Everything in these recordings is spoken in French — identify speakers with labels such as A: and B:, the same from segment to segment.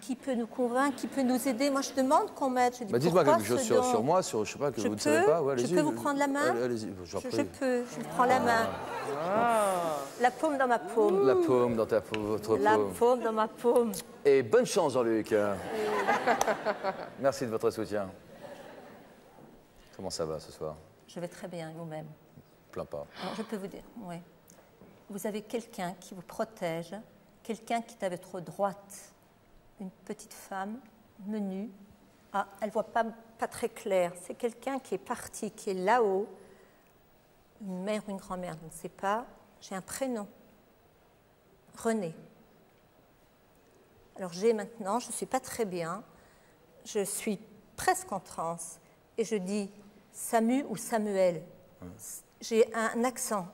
A: Qui peut nous convaincre Qui peut nous aider? Moi, je demande qu'on dis,
B: Bah, Dites-moi quelque chose sur, sur moi, sur, je sais pas, que
A: Je
B: vous ne savez pas. Ouais,
A: Je peux vous prendre la main?
B: Allez- Allez-y, j'en
A: je, je peux, je vous prends la main. La paume dans ma paume.
B: La paume dans ta paume, votre
A: La
B: paume.
A: paume dans ma paume.
B: Et bonne chance, Jean-Luc. Merci de votre soutien. Comment ça va ce soir?
A: Je vais très bien, vous-même.
B: Plein pas.
A: Alors, je peux vous dire, oui. Vous avez quelqu'un qui vous protège, quelqu'un qui est à votre droite, une petite femme menue. Ah, elle voit pas, pas très clair. C'est quelqu'un qui est parti, qui est là-haut. Une mère ou une grand-mère, je ne sais pas. J'ai un prénom. René. Alors j'ai maintenant, je ne suis pas très bien, je suis presque en transe et je dis Samu ou Samuel. J'ai un accent,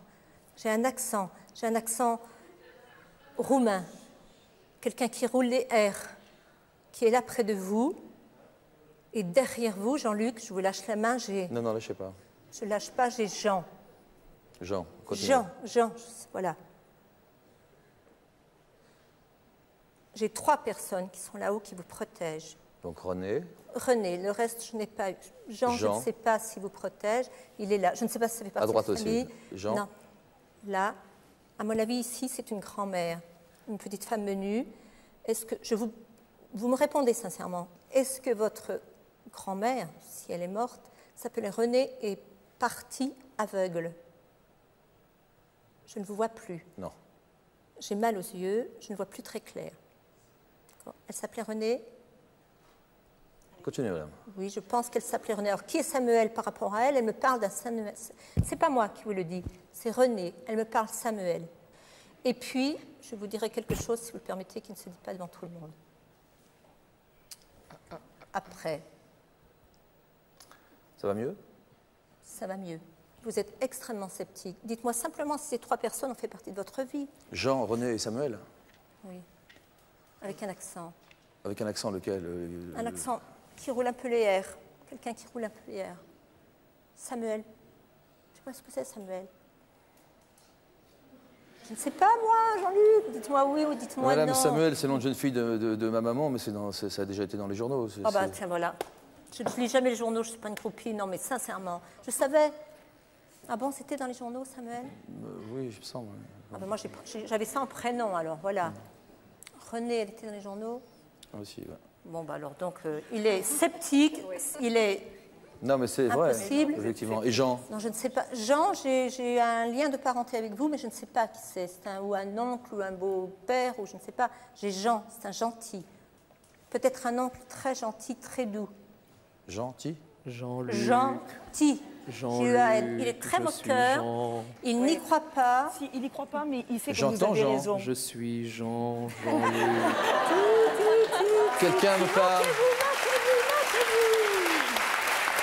A: j'ai un accent, j'ai un accent roumain. Quelqu'un qui roule les R, qui est là près de vous. Et derrière vous, Jean-Luc, je vous lâche la main, j'ai,
B: Non, non, je sais pas.
A: je lâche pas, j'ai Jean.
B: Jean, continue.
A: Jean, Jean, voilà. J'ai trois personnes qui sont là-haut qui vous protègent.
B: Donc René,
A: René, le reste, je n'ai pas eu. Jean, je
B: Jean.
A: ne sais pas s'il vous protège. Il est là. Je ne sais pas si ça fait partie
B: À droite
A: de la
B: aussi. Jean.
A: Non. Là, à mon avis, ici, c'est une grand-mère, une petite femme menue. Est-ce que je vous, vous me répondez sincèrement Est-ce que votre grand-mère, si elle est morte, s'appelait René et partie aveugle? Je ne vous vois plus.
B: non.
A: J'ai mal aux yeux. Je ne vois plus très clair. Elle s'appelait René
B: Continuez, madame.
A: Oui, je pense qu'elle s'appelait René. Alors, qui est Samuel par rapport à elle? Elle me parle d'un Samuel. C'est pas moi qui vous le dis, c'est René. Elle me parle Samuel. Et puis, je vous dirai quelque chose, si vous le permettez, qui ne se dit pas devant tout le monde. Après,
B: Ça va mieux?
A: Ça va mieux. Vous êtes extrêmement sceptique. Dites-moi simplement si ces trois personnes ont fait partie de votre vie.
B: Jean, René et Samuel?
A: Oui. Avec un accent.
B: Avec un accent lequel euh,
A: Un accent qui roule un peu les airs. Quelqu'un qui roule un peu les airs. Samuel. Je sais pas ce que c'est, Samuel. Je ne sais pas, moi, Jean-Luc. Dites-moi oui ou dites-moi
B: Madame
A: non.
B: Samuel, c'est le nom de jeune fille de, de- de ma maman, mais dans- ça a déjà été dans les journaux.
A: Ah bah tiens, voilà. Je ne lis jamais les journaux, je ne suis pas une groupie. Non, mais sincèrement, je savais. Ah bon, c'était dans les journaux, Samuel?
B: Euh, oui, je me sens.
A: ah ben Moi, j'avais ça en prénom, alors voilà. René, elle était dans les journaux?
B: Ah, Aussi, ouais.
A: Bon, bah alors, donc, euh, il est sceptique, il est
B: Non, mais c'est vrai,
A: Impossible.
B: effectivement. Et Jean
A: Non, je ne sais pas. Jean, j'ai un lien de parenté avec vous, mais je ne sais pas qui c'est. C'est un, ou un oncle, ou un beau-père, ou je ne sais pas. J'ai Jean, c'est un gentil. Peut-être un oncle très gentil, très doux.
B: Gentil
C: Jean-Luc.
A: Gentil. J-E-A-N. Il est très moqueur.
C: Jean.
A: Il n'y croit pas.
D: Si, il n'y croit pas, mais il sait que vous
B: J'entends
D: avez
B: Jean.
D: raison.
C: Je suis Jean, Jean-Luc.
B: Quelqu'un me parle